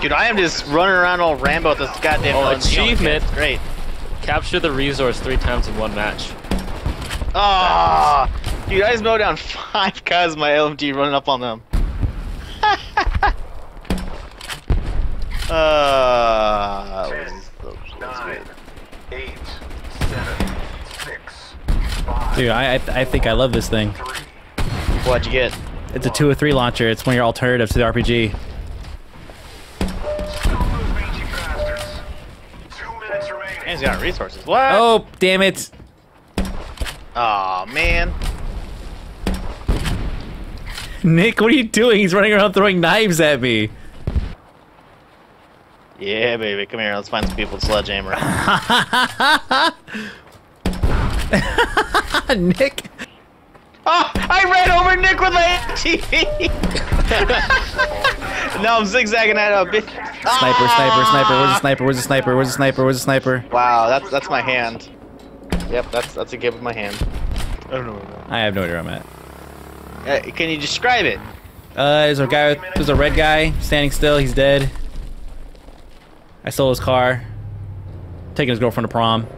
Dude, I am just running around all Rambo with this goddamn Oh, LMG. achievement. Great. Capture the resource three times in one match. Oh, dude, I just mowed down five guys with my LMG running up on them. uh, that was- that was Nine, good. eight, seven, six, five, Dude, I, I I think I love this thing. What'd you get? It's a two or three launcher. It's one of your alternatives to the RPG. Man's got resources. What? Oh, damn it! Aw, man. Nick, what are you doing? He's running around throwing knives at me. Yeah, baby. Come here. Let's find some people with sledgehammer. Nick. oh, I ran over Nick with my ATV. no, I'm zigzagging that up. bit. Sniper, sniper, sniper. Where's the sniper? Where's the sniper? Where's the sniper? Where's the sniper? Wow, that's that's my hand. Yep, that's that's a give of my hand. I don't know. I have no idea where I'm at. Uh, can you describe it? Uh, there's a guy. There's a red guy standing still. He's dead. I stole his car. Taking his girlfriend to prom.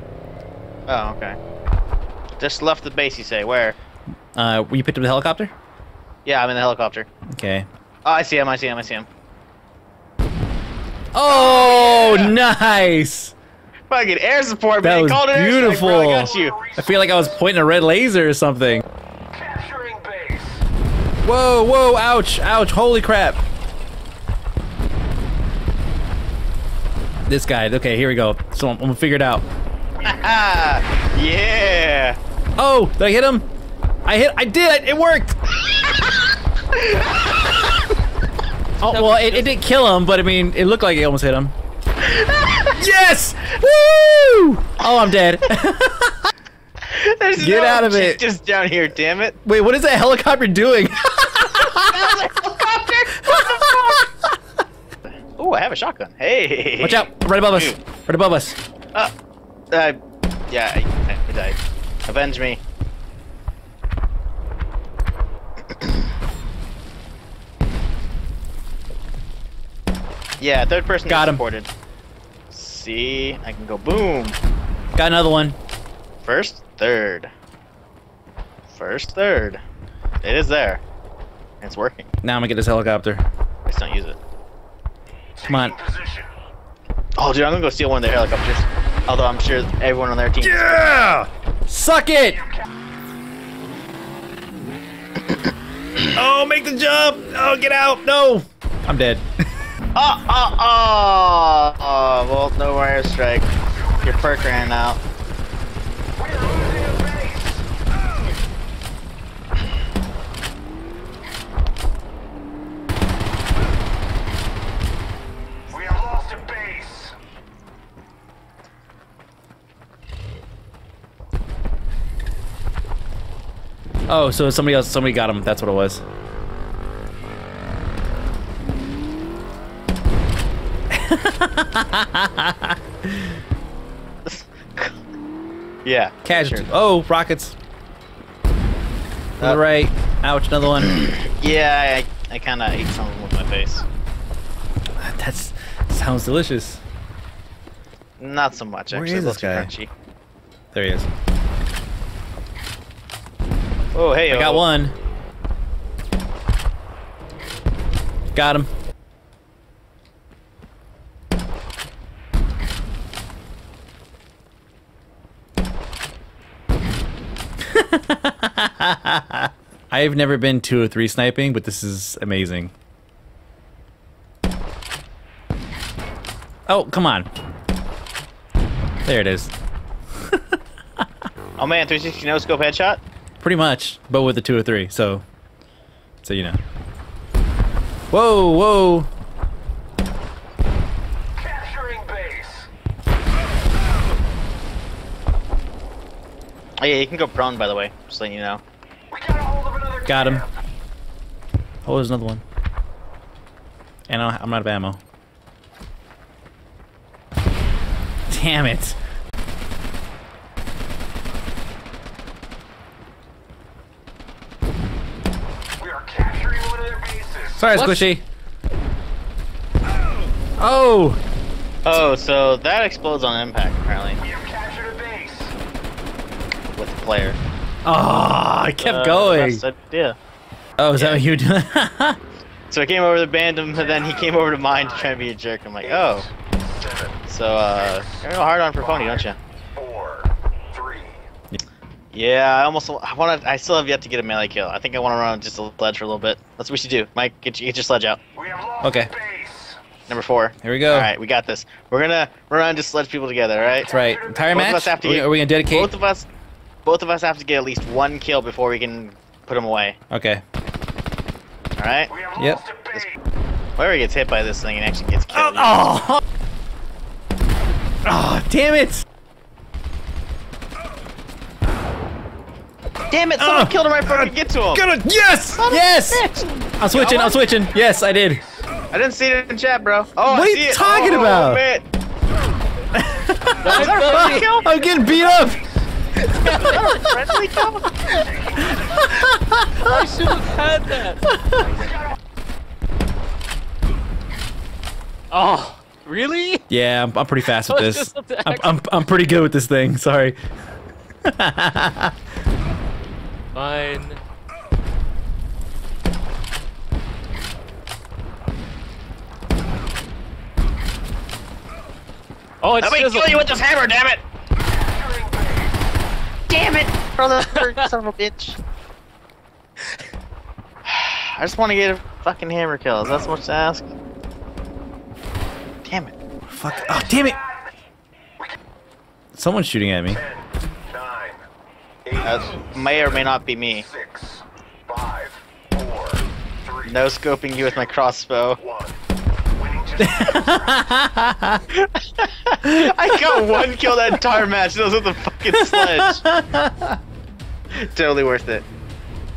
Oh, okay. Just left the base, you say. Where? Uh, you picked up the helicopter? Yeah, I'm in the helicopter. Okay. Oh, I see him. I see him. I see him. Oh, nice! Fucking air support, That man. was Called it air strike. I beautiful. got you. I feel like I was pointing a red laser or something. Capturing base. Whoa, whoa, ouch, ouch, holy crap. This guy, okay, here we go. So I'm, I'm gonna figure it out. Ah, yeah. Oh, did I hit him? I hit, I did, it worked! oh, well, it, it didn't kill him, but I mean, it looked like it almost hit him. yes! Woo! Oh, I'm dead. There's Get no out of it. Just down here, damn it. Wait, what is that helicopter doing? Oh, I have a shotgun. Hey. Watch out, right above us, right above us. Uh, uh, yeah, I, I died. Avenge me. Yeah, third person Got is him. supported. See, I can go boom. Got another one. First, third. First, third. It is there. It's working. Now I'm gonna get this helicopter. Just don't use it. Come on. Oh, dude, I'm gonna go steal one of their helicopters. Although I'm sure everyone on their team. Yeah! Suck it! oh, make the jump! Oh, get out! No! I'm dead. Oh, oh, oh! Oh, well, no more airstrike. Your perk ran out. We're losing a base. We have lost a base. oh, so somebody else, somebody got him. That's what it was. Yeah. Casualty. sure. Oh, rockets. To Uh, right. Ouch, another one. Yeah, I, I kind of ate some of them with my face. That sounds delicious. Not so much, Where actually. is a this guy? crunchy. There he is. Oh, hey, I got oh. one. Got him. I've never been two or three sniping, but this is amazing. Oh, come on. There it is. Oh man, 360 no scope headshot? Pretty much, but with the two or three, so so you know. Whoa, whoa. Capturing base. Oh yeah, you can go prone, by the way. Just letting you know. We got a hold of Got him. Oh, there's another one. And I- I'm out of ammo. Damn it. We are capturing one of their bases. Sorry, What? Squishy. Oh! Oh, so that explodes on impact apparently We have captured a base. with the player. Oh, I kept Uh, going. that's the. Oh, is that what you were doing? So I came over to band him, and then he came over to mine to try and be a jerk. I'm like, oh. So, uh, you're real hard on for Fony, don't you? four, three. Yeah, I almost, I want to, I still have yet to get a melee kill. I think I want to run just a ledge for a little bit. That's what we should do. Mike, get, your- get your sledge out. We have lost Okay. Number four. Here we go. Alright, we got this. We're gonna run just sledge people together, alright? That's right. Entire Both of us have to Are we- get- Are we gonna dedicate? Both of us, both of us have to get at least one kill before we can put him away. Okay. Alright? Yep. lost a. Whoever gets hit by this thing and actually gets killed. Oh! Oh, oh damn it! Damn it! Someone Ah! killed him right before I could get to him! Get it! Yes! Yes! I'm switching, I'm switching. Yes, I did. I didn't see it in chat, bro. Oh, What I are you see it. talking Oh, about? Man. I'm getting beat up! Friendly kill? I should have had that. Oh, really? Yeah, I'm, I'm pretty fast with this. just up to I'm, I'm, I'm pretty good with this thing, sorry. Fine. Oh, it's Let me Shizzle. kill you with this hammer, damn it! Damn it, brother, son of a bitch. I just want to get a fucking hammer kill. Is that so much to ask? Damn it. Fuck. Oh, damn it! Someone's shooting at me. Ten, nine, eight, That may or may not be me. six, five, four, three, No scoping you with my crossbow. one. Winning just I got one kill that entire match. That was with the fucking sledge. totally worth it.